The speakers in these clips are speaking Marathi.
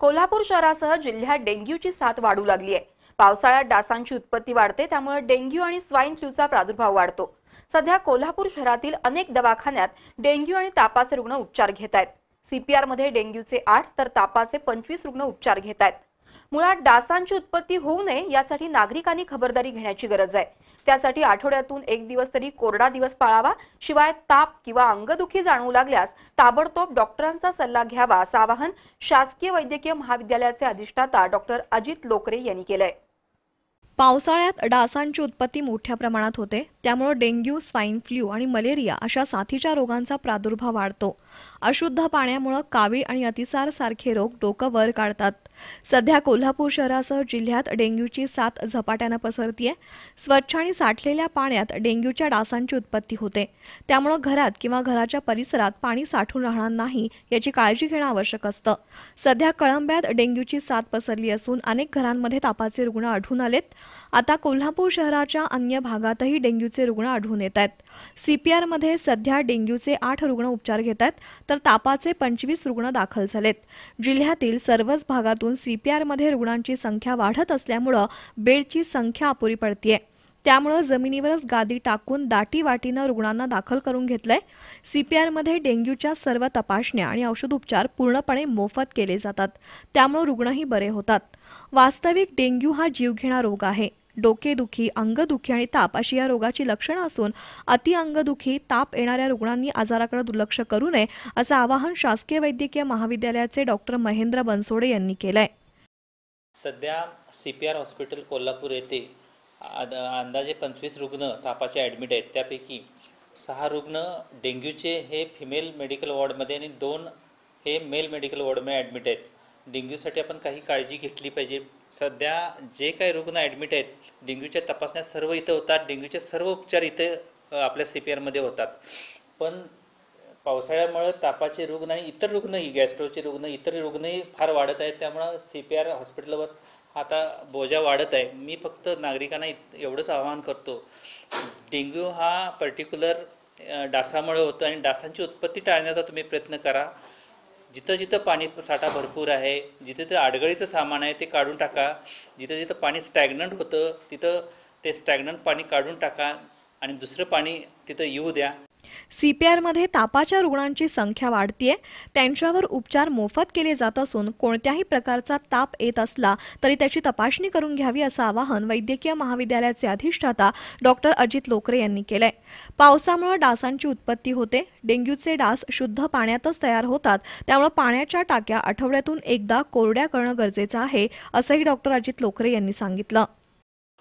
कोल्हापूर शहरासह जिल्ह्यात डेंग्यूची साथ वाढू लागली आहे. पावसाळ्यात डासांची उत्पत्ती वाढते त्यामुळे डेंग्यू आणि स्वाईन फ्लूचा प्रादुर्भाव वाढतो. सध्या कोल्हापूर शहरातील अनेक दवाखान्यात डेंग्यू आणि तापाचे रुग्ण उपचार घेत आहेत. सीपीआरमध्ये डेंग्यूचे आठ तर तापाचे पंचवीस रुग्ण उपचार घेत आहेत. मुळात डासांची उत्पत्ती होऊ नये यासाठी नागरिकांनी खबरदारी घेण्याची गरज आहे. त्यासाठी आठवड्यातून एक दिवस तरी कोरडा दिवस पाळावा शिवाय ताप किंवा अंगदुखी जाणवू लागल्यास ताबडतोब डॉक्टरांचा सल्ला घ्यावा असं आवाहन शासकीय वैद्यकीय महाविद्यालयाचे अधिष्ठाता डॉक्टर अजित लोकरे यांनी केलंय. पावसाळ्यात डासांची उत्पत्ती मोठ्या प्रमाणात होते. त्यामुळे डेंग्यू स्वाईन फ्ल्यू आणि मलेरिया अशा साथीच्या रोगांचा प्रादुर्भाव वाढतो. अशुद्ध पाण्यामुळे कावीळ आणि अतिसार सारखे रोग डोकं वर काढतात. सध्या कोल्हापूर शहरासह जिल्ह्यात डेंग्यूची साथ झपाट्यानं पसरतीये. स्वच्छ आणि साठलेल्या पाण्यात डेंग्यूच्या डासांची उत्पत्ती होते. त्यामुळं घरात किंवा घराच्या परिसरात पाणी साठून राहणार नाही याची काळजी घेणं आवश्यक असतं. सध्या कळंब्यात डेंग्यूची साथ पसरली असून अनेक घरांमध्ये तापाचे रुग्ण आढळून आलेत. आता कोल्हापूर शहराच्या अन्य भागातही डेंग्यू डेंग्यूचे रुग्ण आढळून येत आहेत. सीपीआरमध्ये सध्या डेंग्यूचे आठ रुग्ण उपचार घेत आहेत तर तापाचे पंचवीस रुग्ण दाखल झालेत. जिल्ह्यातील सर्वच भागातून सीपीआरमध्ये रुग्णांची संख्या वाढत असल्यामुळं बेडची संख्या अपुरी पडतीये. त्यामुळं जमिनीवरच गादी टाकून दाटी वाटीनं रुग्णांना दाखल करून घेतलंय. सीपीआरमध्ये डेंग्यूच्या सर्व तपासण्या आणि औषधोपचार पूर्णपणे मोफत केले जातात. त्यामुळं रुग्णही बरे होतात. वास्तविक डेंग्यू हा जीवघेणा रोग आहे. डोकेदुखी अंगदुखी आणि ताप अशी या रोगाची लक्षणं असून अति अंगदुखी ताप येणाऱ्या रुग्णांनी आजाराकडे दुर्लक्ष करू नये असं आवाहन शासकीय वैद्यकीय महाविद्यालयाचे डॉक्टर महेंद्र बनसोडे यांनी केलंय. सध्या C P R hospital Kolhapur येथे अंदाजे पंचवीस रुग्ण तापाचे ॲडमिट आहेत. त्यापैकी सहा रुग्ण डेंग्यूचे हे फिमेल मेडिकल वॉर्डमध्ये आणि दोन हे मेल मेडिकल वॉर्डमध्ये ॲडमिट आहेत. डेंग्यूसाठी आपण काही काळजी घेतली पाहिजे. सध्या जे काही रुग्ण ॲडमिट आहेत डेंग्यूच्या तपासण्या सर्व इथं होतात डेंग्यूचे सर्व उपचार इथे आपल्या सी पी आरमध्ये होतात. पण पावसाळ्यामुळं तापाचे रुग्ण आणि इतर रुग्णही गॅस्ट्रोचे रुग्ण इतर रुग्णही फार वाढत आहेत. त्यामुळं सी पी आर हॉस्पिटलवर आता बोजा वाढत आहे. मी फक्त नागरिकांना एवढंच आवाहन करतो. डेंग्यू हा पर्टिक्युलर डासामुळे होतो आणि डासांची उत्पत्ती टाळण्याचा तुम्ही प्रयत्न करा. जिथं जिथं पाणी साठा भरपूर आहे जिथं जिथं आडगळीचं सामान आहे ते काढून टाका. जिथं जिथं पाणी स्टॅग्नंट होतं तिथं ते स्टॅग्नंट पाणी काढून टाका आणि दुसरं पाणी तिथं येऊ द्या. सीपीआरमध्ये तापाच्या रुग्णांची संख्या वाढतीये. त्यांच्यावर उपचार मोफत केले जात असून कोणत्याही प्रकारचा ताप येत असला तरी त्याची तपासणी करून घ्यावी असं आवाहन वैद्यकीय महाविद्यालयाचे अधिष्ठाता डॉक्टर अजित लोकरे यांनी केलंय. पावसामुळे डासांची उत्पत्ती होते. डेंग्यूचे डास शुद्ध पाण्यातच तयार होतात. त्यामुळे पाण्याच्या टाक्या आठवड्यातून एकदा कोरड्या करणं गरजेचं आहे असंही डॉक्टर अजित लोकरे यांनी सांगितलं.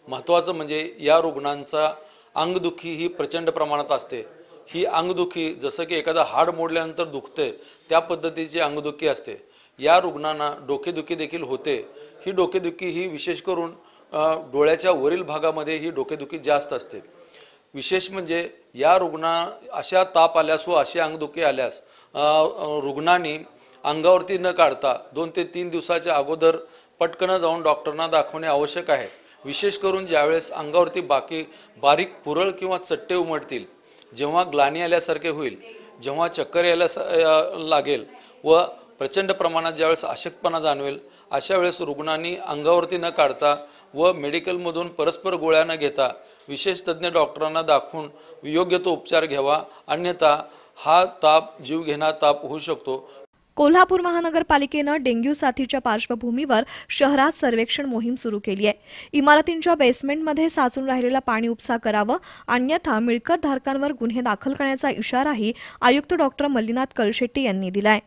महत्त्वाचं म्हणजे या रुग्णांचा अंगदुखी ही प्रचंड प्रमाणात असते. ही अंगदुखी जसं की एखादा हाड मोडल्यानंतर दुखते त्या पद्धतीची अंगदुखी असते. या रुग्णांना डोकेदुखी देखील होते. ही डोकेदुखी ही विशेष करून डोळ्याच्या वरील भागामध्ये ही डोकेदुखी जास्त असते. विशेष म्हणजे या रुग्णा अशा ताप आल्यास व अशी अंगदुखी आल्यास रुग्णांनी अंगावरती न काढता दोन ते तीन दिवसाच्या अगोदर पटकन जाऊन डॉक्टरना दाखवणे आवश्यक आहे. विशेष करून ज्यावेळेस अंगावरती बाकी बारीक पुरळ किंवा चट्टे उमटतील जेव्हा ग्लानी आल्यासारखे होईल जेव्हा चक्कर यायला स- लागेल व प्रचंड प्रमाणात ज्यावेळेस अशक्तपणा जाणवेल अशा वेळेस रुग्णांनी अंगावरती न काढता व मेडिकलमधून परस्पर गोळ्या न घेता विशेष तज्ज्ञ डॉक्टरांना दाखवून योग्य तो उपचार घ्यावा. अन्यथा हा ताप जीवघेणा ताप होऊ शकतो. कोल्हापूर महानगरपालिकेनं डेंग्यू साथीच्या पार्श्वभूमीवर शहरात सर्वेक्षण मोहीम सुरू केली आहे. इमारतींच्या बेसमेंटमध्ये साचून राहिलेला पाणी उपसा करावं अन्यथा मिळकत धारकांवर गुन्हे दाखल करण्याचा इशाराही आयुक्त डॉक्टर मल्लीनाथ कलशेट्टी यांनी दिलाय.